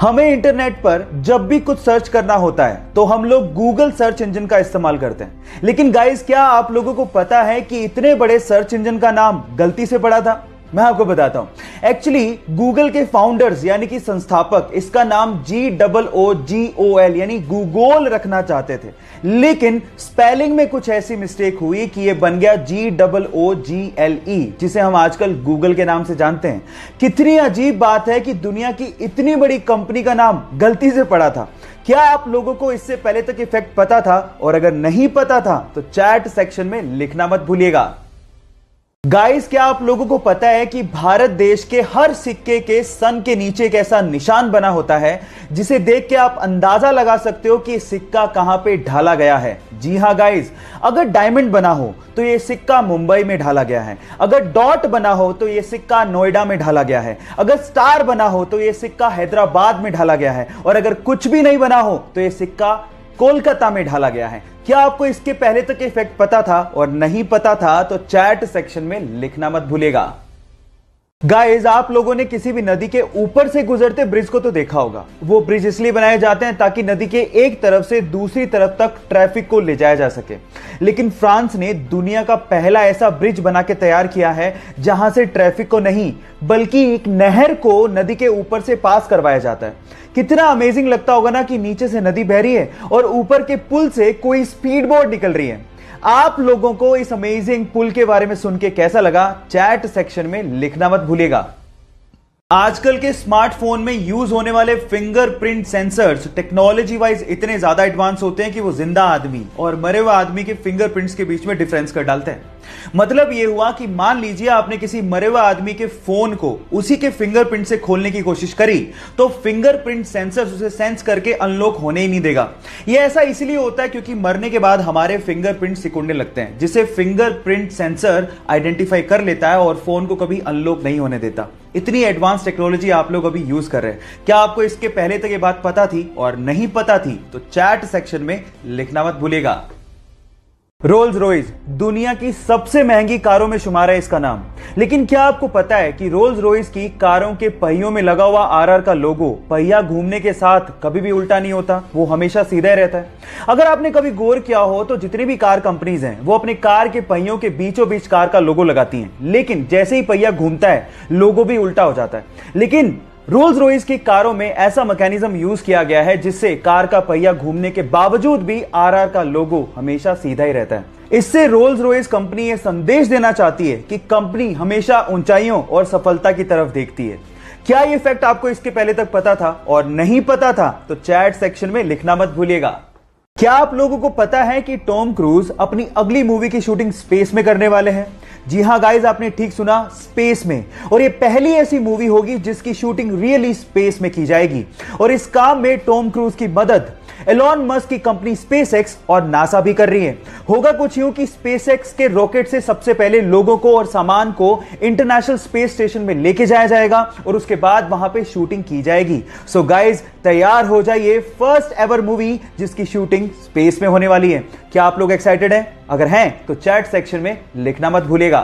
हमें इंटरनेट पर जब भी कुछ सर्च करना होता है तो हम लोग गूगल सर्च इंजन का इस्तेमाल करते हैं। लेकिन गाइस क्या आप लोगों को पता है कि इतने बड़े सर्च इंजन का नाम गलती से पड़ा था? मैं आपको बताता हूँ। एक्चुअली गूगल के फाउंडर्स यानी कि संस्थापक, इसका नाम G double O G O L यानी गूगोल रखना चाहते थे। लेकिन स्पेलिंग में कुछ ऐसी मिस्टेक हुई कि यह बन गया जी double O G L E जिसे हम आजकल गूगल के नाम से जानते हैं। कितनी अजीब बात है कि दुनिया की इतनी बड़ी कंपनी का नाम गलती से पड़ा था। क्या आप लोगों को इससे पहले तक इफ़ेक्ट पता था? और अगर नहीं पता था तो चैट सेक्शन में लिखना मत भूलिएगा। गाइस क्या आप लोगों को पता है कि भारत देश के हर सिक्के के सन के नीचे एक ऐसा निशान बना होता है, जिसे देख के आप अंदाज़ा लगा सकते हो कि सिक्का कहाँ पे ढाला गया है? जी हाँ गाइस अगर डायमंड बना हो तो यह सिक्का मुंबई में ढाला गया है। अगर डॉट बना हो तो यह सिक्का नोएडा में ढाला गया है। अगर स्टार बना हो तो यह सिक्का हैदराबाद में ढाला गया है। और अगर कुछ भी नहीं बना हो तो यह सिक्का कोलकाता में ढाला गया है। क्या आपको इसके पहले तक इफ़ेक्ट पता था? और नहीं पता था तो चैट सेक्शन में लिखना मत भूलेगा गाइस आप लोगों ने किसी भी नदी के ऊपर से गुजरते ब्रिज को तो देखा होगा। वो ब्रिज इसलिए बनाए जाते हैं ताकि नदी के एक तरफ़ से दूसरी तरफ़ तक ट्रैफ़िक को ले जाया जा सके। लेकिन फ्रांस ने दुनिया का पहला ऐसा ब्रिज बना के तैयार किया है, जहाँ से ट्रैफ़िक को नहीं, बल्कि एक नहर को नदी के ऊपर से पास करवाया जाता है। कितना अमेजिंग लगता होगा ना कि नीचे से नदी बह रही है और ऊपर के पुल से कोई स्पीड बोर्ड निकल रही है। आप लोगों को इस अमेजिंग पुल के बारे में सुनकर कैसा लगा? चैट सेक्शन में लिखना मत भूलिएगा। आजकल के स्मार्टफ़ोन में यूज़ होने वाले फिंगरप्रिंट सेंसर्स टेक्नोलॉजी वाइज इतने ज़्यादा एडवांस होते हैं कि वो ज़िंदा आदमी और मरे हुए आदमी के फिंगरप्रिंट्स के बीच में डिफरेंस कर डालते हैं। मतलब यह हुआ कि मान लीजिए आपने किसी मरे हुए आदमी के फ़ोन को उसी के फिंगरप्रिंट से खोलने की कोशिश करी तो फिंगरप्रिंट सेंसर उसे सेंस करके अनलॉक होने ही नहीं देगा। यह ऐसा इसलिए होता है क्योंकि मरने के बाद हमारे फिंगरप्रिंट सिकुड़ने लगते हैं, जिसे फिंगरप्रिंट सेंसर आइडेंटिफाई कर लेता है और फ़ोन को कभी अनलॉक नहीं होने देता। इतनी एडवांस टेक्नोलॉजी आप लोग अभी यूज़ कर रहे हैं। क्या आपको इसके पहले तक ये बात पता थी? और नहीं पता थी तो चैट सेक्शन में लिखना मत भूलेगा रोल्स रॉयस दुनिया की सबसे महँगी कारों में शुमार है इसका नाम। लेकिन क्या आपको पता है कि रोल्स रॉयस की कारों के पहियों में लगा हुआ आरआर का लोगो पहिया घूमने के साथ कभी भी उल्टा नहीं होता? वो हमेशा सीधा रहता है। अगर आपने कभी गौर किया हो तो जितनी भी कार कंपनीज़ हैं, वो अपने कार के पहियों के बीचों बीच कार का लोगो लगाती हैं। लेकिन जैसे ही पहिया घूमता है लोगो भी उल्टा हो जाता है। लेकिन रोल्स रॉयस की कारों में ऐसा मैकेनिज्म यूज़ किया गया है जिससे कार का पहिया घूमने के बावजूद भी आरआर का लोगो हमेशा सीधा ही रहता है। इससे रोल्स रॉयस कंपनी यह संदेश देना चाहती है कि कंपनी हमेशा ऊंचाइयों और सफलता की तरफ़ देखती है। क्या ये फैक्ट आपको इसके पहले तक पता था? और नहीं पता था तो चैट सेक्शन में लिखना मत भूलिएगा। क्या आप लोगों को पता है कि टॉम क्रूज अपनी अगली मूवी की शूटिंग स्पेस में करने वाले हैं? जी हाँ गाइज़ आपने ठीक सुना स्पेस में। और ये पहली ऐसी मूवी होगी जिसकी शूटिंग रियली स्पेस में की जाएगी। और इस काम में टॉम क्रूज की मदद एलॉन मस्क की कंपनी स्पेस और नासा भी कर रही है। होगा कुछ यूँ कि स्पेस के रॉकेट से सबसे पहले लोगों को और सामान को इंटरनेशनल स्पेस स्टेशन में लेके जाया जाएगा और उसके बाद वहाँ पे शूटिंग की जाएगी। सो गाइज़ तैयार हो जाइए फ़र्स्ट एवर मूवी जिसकी शूटिंग स्पेस में होने वाली है। क्या आप लोग एक्साइटेड हैं? अगर हैं तो चैट सेक्शन में लिखना मत भूलेगा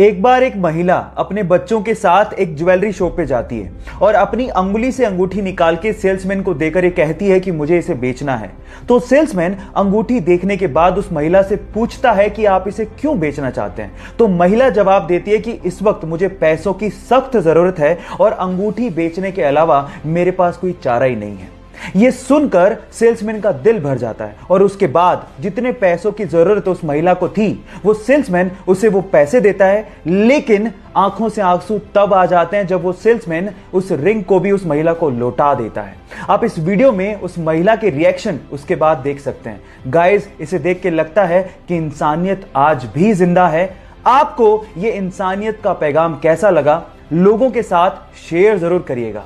एक बार एक महिला अपने बच्चों के साथ एक ज्वेलरी शॉप पे जाती है और अपनी अंगुली से अंगूठी निकाल के सेल्समैन को देकर ये कहती है कि मुझे इसे बेचना है। तो सेल्समैन अंगूठी देखने के बाद उस महिला से पूछता है कि आप इसे क्यों बेचना चाहते हैं? तो महिला जवाब देती है कि इस वक्त मुझे पैसों की सख्त ज़रूरत है और अंगूठी बेचने के अलावा मेरे पास कोई चारा ही नहीं है। यह सुनकर सेल्समैन का दिल भर जाता है। और उसके बाद जितने पैसों की ज़रूरत उस महिला को थी, वो सेल्समैन उसे वो पैसे देता है, लेकिन आँखों से आँसू तब आ जाते हैं जब वो सेल्समैन उस रिंग को भी उस महिला को लौटा देता है। आप इस वीडियो में उस महिला के रिएक्शन उसके बाद देख सकते हैं। गाइस, इसे देख के लगता है कि इंसानियत आज भी ज़िंदा है। आपको ये इंसानियत का पैगाम कैसा लगा? लोगों के साथ शेयर ज़रूर करिएगा।